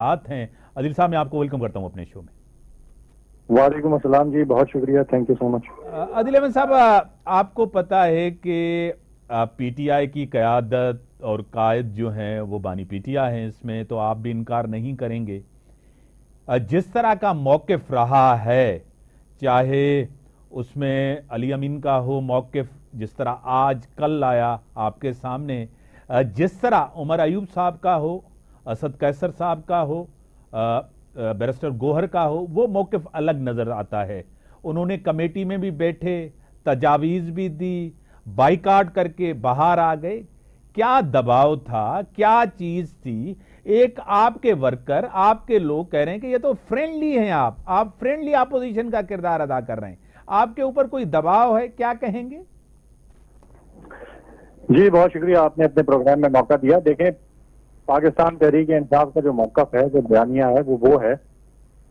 साथ हैं। अदिल साहब मैं आपको वेलकम करता हूँ अपने शो में। वालेकुम अस्सलाम जी बहुत शुक्रिया thank you so much Adil Ahmad साहब आपको पता है कि पीटीआई की क्यादत और कायद जो हैं वो बानी पीटीआई हैं इसमें तो आप भी इनकार नहीं करेंगे। जिस तरह का मौकफ रहा है चाहे उसमें अली अमीन का हो मौकफ जिस तरह आज कल आया आपके सामने जिस तरह उमर अयूब साहब का हो असद कैसर साहब का हो बैरिस्टर गोहर का हो, वो मौकफ अलग नज़र आता है। उन्होंने कमेटी में भी बैठे, तजावीज़ भी दी, बाइकाट करके बाहर आ गए। क्या दबाव था? क्या चीज़ थी? एक आपके वर्कर, आपके लोग कह रहे हैं कि ये तो फ्रेंडली हैं आप। आप फ्रेंडली अपोजिशन का किरदार अदा कर रहे हैं। आपके ऊपर कोई दबाव है? क्या कहेंगे? जी, बहुत शुक्रिया। आपने अपने प्रोग्राम में मौका दिया। देखें पाकिस्तान तहरीक इंसाफ का जो मौकफ है, जो बयानिया है, वो वो है,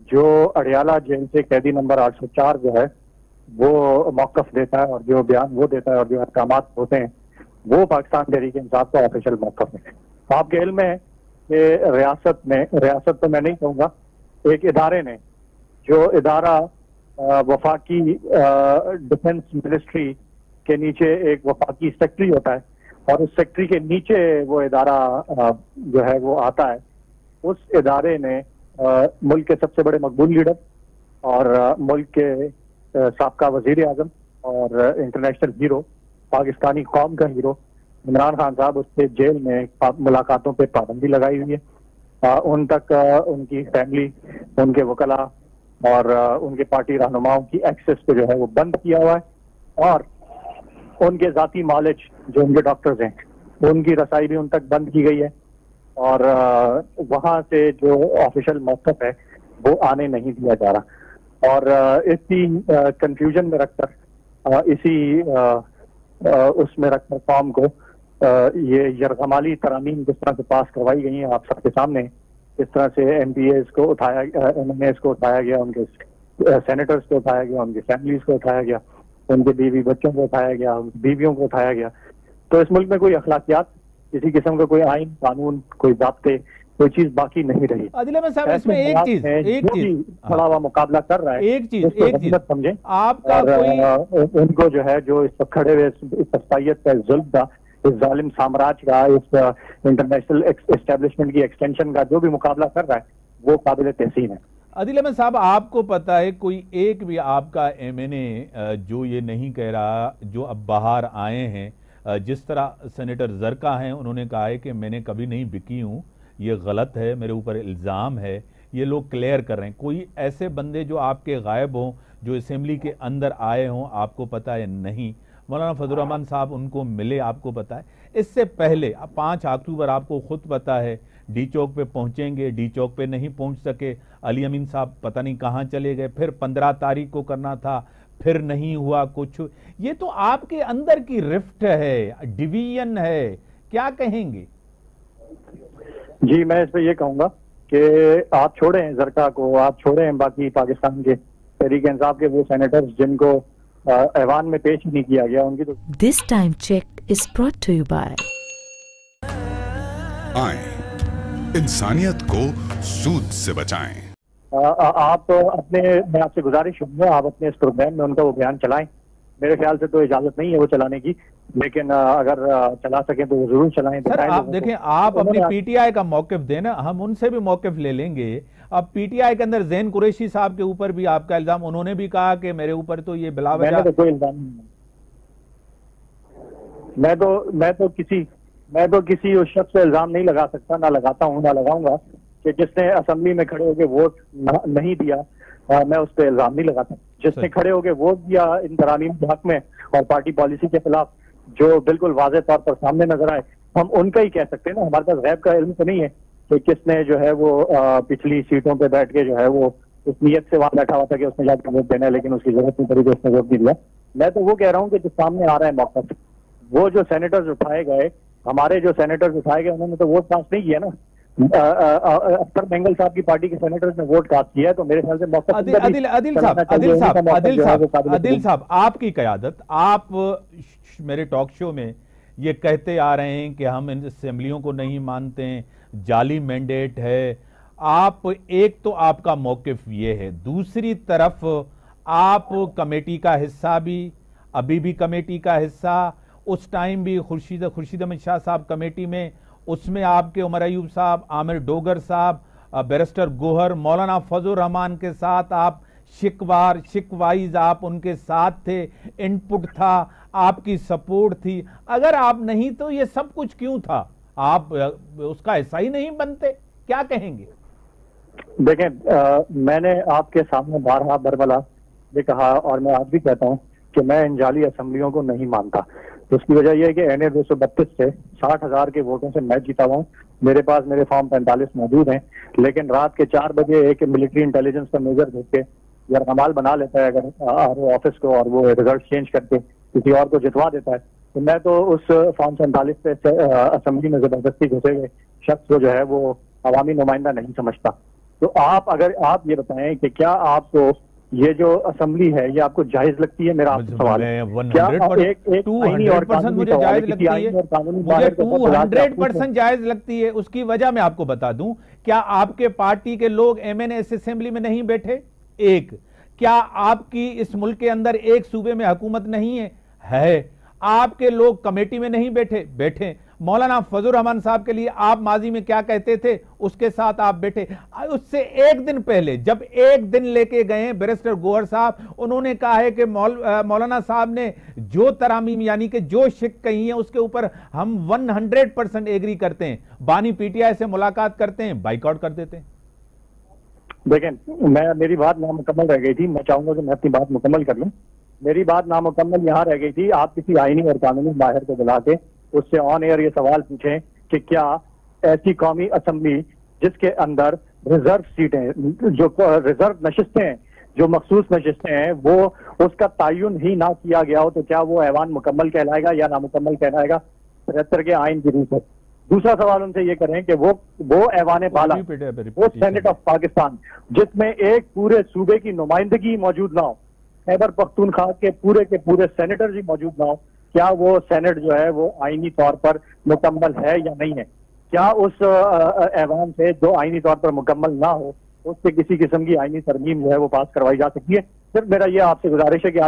जो अड़ियाला जेल से कैदी नंबर 804 जो है, वो मौकफ देता है और जो बयान वो देता है और जो अहकाम होते हैं, वो पाकिस्तान तहरीक इंसाफ का ऑफिशियल मौकफ है। आपके इल्म है कि रियासत में, रियासत तो मैं नहीं कहूँगा, एक इदारे ने, जो इदारा वफाकी डिफेंस मिनिस्ट्री के नीचे एक वफाकी सेक्रेटरी होता है और उस सेक्रेटरी के नीचे वो इदारा जो है वो आता है। उस इदारे ने मुल्क के सबसे बड़े मकबूल लीडर और मुल्क के सबका वज़ीर आज़म और इंटरनेशनल हीरो पाकिस्तानी कौम का हीरो इमरान खान साहब उसके जेल में मुलाकातों पर पाबंदी लगाई हुई है। आ, उन तक आ, उनकी फैमिली उनके वकला और आ, उनके पार्टी रहनुमाओं की एक्सेस को जो है वो बंद किया हुआ है। और उनके जाती मालिज जो उनके डॉक्टर्स हैं। उनकी रसाई भी उन तक बंद की गई है और वहाँ से जो ऑफिशियल मौकफ है, वो आने नहीं दिया जा रहा। और इसी कंफ्यूजन में रखकर इसी उसमें रखकर कॉम को ये यरगमाली तरामीम जिस तरह से पास करवाई गई हैं आप सबके सामने, इस तरह से एम पी एस को उठाया एम को उठाया गया, उनके सेनेटर्स को उठाया गया, उनकी फैमिलीज़ को उठाया गया। उनके बीवी बच्चों को उठाया गया बीवियों को उठाया गया। तो इस मुल्क में कोई अखलाकियात किसी किस्म का कोई आइन कानून कोई जबते कोई चीज़ बाकी नहीं रही। अदिल साहब इसमें एक चीज़ एक चीज़। खड़ा हुआ मुकाबला कर रहा है एक चीज़ एक चीज़। समझे। आपका कोई उनको जो है जो इस पर खड़े हुए इस का जुल्म का इस जालिम साम्राज्य का इस इंटरनेशनल एस्टेब्लिशमेंट की एक्सटेंशन का जो भी मुकाबला कर रहा है वो काबिल तहसीन है। अदिल अहमद साहब, आपको पता है, कोई एक भी आपका एमएनए जो ये नहीं कह रहा, जो अब बाहर आए हैं जिस तरह सेनेटर जरका हैं, उन्होंने कहा है कि मैंने कभी नहीं बिकी हूँ। ये गलत है, मेरे ऊपर इल्ज़ाम है। ये लोग क्लियर कर रहे हैं। कोई ऐसे बंदे जो आपके गायब हों, जो असम्बली के अंदर आए हों, आपको पता है? नहीं। मौलाना फजलरहमान साहब, उनको मिले, आपको पता है। इससे पहले, पाँच अक्टूबर आपको खुद पता है डी चौक पे पहुँचेंगे डी चौक पे नहीं पहुँच सके। अली अमीन साहब पता नहीं कहाँ चले गए। फिर पंद्रह तारीख को करना था फिर नहीं हुआ कुछ। ये तो आपके अंदर की रिफ्ट है डिवीज़न है। क्या कहेंगे? जी मैं इस पर यह कहूँगा कि आप छोड़े हैं जरका को आप छोड़े हैं बाकी पाकिस्तान के तहरीक इंसाफ के वो सेनेटर्स जिनको ऐवान में पेश नहीं किया गया उनकी तो this time check is brought to you by इंसानियत को सूद से बचाएँ। आप अपने मैं आपसे गुजारिश हूँ आप अपने इस प्रोग्राम में उनका वो बयान चलाएँ। मेरे ख्याल से तो इजाज़त नहीं है वो चलाने की लेकिन अगर चला सकें तो ज़रूर चलाएँ सर आप देखें आप अपनी पीटीआई का मौकफ देना हम उनसे भी मौकफ ले लेंगे। अब पीटीआई के अंदर जैन कुरैशी साहब के ऊपर भी आपका इल्ज़ाम उन्होंने भी कहा कि मेरे ऊपर तो ये बिलावजा तो कोई इल्ज़ाम नहीं मैं तो मैं तो किसी मैं तो किसी उस शख्स से इल्ज़ाम नहीं लगा सकता ना लगाता हूँ ना लगाऊँगा कि जिसने असेंबली में खड़े होकर वोट नहीं दिया आ, मैं उस पर इल्ज़ाम नहीं लगाता जिसने खड़े होकर वोट दिया इन तरामीम के हक में और पार्टी पॉलिसी के खिलाफ जो बिल्कुल वाजे तौर पर सामने नज़र आए हम उनका ही कह सकते हैं ना हमारे पास गैब का इल्म तो नहीं है कि किसने जो है वो आ, पिछली सीटों पर बैठ के जो है वो उस नीयत से वहाँ बैठा हुआ था कि उसने जाकर वोट देना है लेकिन उसकी ज़रूरत नहीं पड़ी तो उसने वोट नहीं दिया। मैं तो वो कह रहा हूँ कि जो सामने आ रहा है मौका वो जो सेनेटर्स उठाए गए हमारे जो सेनेटर्स उठाए गए उन्होंने तो वोट कास्ट नहीं किया ना। अख्तर बेंगल साहब की पार्टी के सेनेटर्स ने वोट कास्ट किया है तो मेरे ख्याल से मौका अदिल अदिल अदिल साहब अदिल साहब अदिल साहब अदिल साहब आपकी कयादत आप मेरे टॉक शो में ये कहते आ रहे हैं कि हम इन असेंबलियों को नहीं मानते हैं जाली मैंडेट है। आप एक तो आपका मौकफ ये है। दूसरी तरफ़ आप कमेटी का हिस्सा भी अभी भी कमेटी का हिस्सा उस टाइम भी खुर्शीद खुर्शीद अहमद शाह साहब कमेटी में, उसमें आपके उमर अयूब साहब, आमिर डोगर साहब बैरिस्टर गोहर, मौलाना फजल रहमान के साथ आप, शिकवार, शिकवाइज आप उनके साथ थे इनपुट था, आपकी सपोर्ट थी। अगर आप नहीं तो ये सब कुछ क्यों था? आप उसका हिस्सा ही नहीं बनते, क्या कहेंगे? देखें मैंने आपके सामने बारहा बरबला ये कहा और मैं आज भी कहता हूँ कि मैं इन जाली असम्बलियों को नहीं मानता। तो उसकी वजह यह है कि एन ए दो सौ बत्तीस से साठ हज़ार के वोटों से मैं जीता हुआ मेरे पास मेरे फॉर्म पैंतालीस मौजूद हैं, लेकिन रात के चार बजे एक मिलिट्री इंटेलिजेंस का मेजर देख के या कमाल बना लेता है अगर ऑफ़िस को और वो रिज़ल्ट चेंज करके किसी और को जितवा देता है तो मैं तो उस फॉर्म सैंतालीस पे असेंबली में ज़बरदस्ती घुसे हुए शख्स को जो है वो अवामी नुमाइंदा नहीं समझता। तो आप अगर, आप ये बताएँ कि क्या आपको ये जो असेंबली है ये आपको जायज़ लगती है? मेरा आपसे सवाल है। क्या एक एक और मुझे जायज़ लगती है। मुझे टू हंड्रेड परसेंट जायज़ लगती है। उसकी वजह मैं आपको बता दूँ क्या आपके पार्टी के लोग एम एन एस असेंबली में नहीं बैठे? एक क्या आपकी इस मुल्क के अंदर एक सूबे में हुकूमत नहीं है? है। आपके लोग कमेटी में नहीं बैठे? बैठे। मौलाना फजल रहमान साहब के लिए आप माजी में क्या कहते थे? उसके साथ आप बैठे। उससे एक दिन पहले जब एक दिन लेके गए बैरिस्टर गोवर साहब उन्होंने कहा है कि मौल, मौलाना साहब ने जो तरामीम यानी कि जो शिक कही है उसके ऊपर हम 100 परसेंट एग्री करते हैं। बानी पीटीआई से मुलाकात करते हैं बाइकआउट कर देते हैं। देखें मैं मेरी बात नामुकम्मल रह गई थी। मैं चाहूँगा कि मैं अपनी बात मुकम्मल कर लूँ। मेरी बात नामुकम्मल यहाँ रह गई थी। आप किसी आईनी और कानूनी बाहर को बुला के उससे ऑन एयर ये सवाल पूछें कि क्या ऐसी कौमी असम्बली जिसके अंदर रिज़र्व सीटें जो रिज़र्व नशस्तें हैं जो मखसूस नशस्तें हैं वो उसका तयन ही ना किया गया हो तो क्या वो ऐवान मुकम्मल कहलाएगा या नामुकम्मल कहलाएगा? तिहत्तर के आइन की रूप दूसरा सवाल उनसे ये करें कि वो वो ऐवान बाला वो सेनेट ऑफ़ पाकिस्तान जिसमें एक पूरे सूबे की नुमाइंदगी मौजूद ना हो खैबर पख्तूनख्वा के पूरे के पूरे सेनेटर जी मौजूद ना हो क्या वो सेनेट जो है, वो आइनी तौर पर मुकम्मल है या नहीं है? क्या उस ऐवान से जो आइनी तौर पर मुकम्मल ना हो, उससे किसी किस्म की आईनी तरमीम जो है वो पास करवाई जा सकती है? सिर्फ़ मेरा ये आपसे गुजारिश है कि आप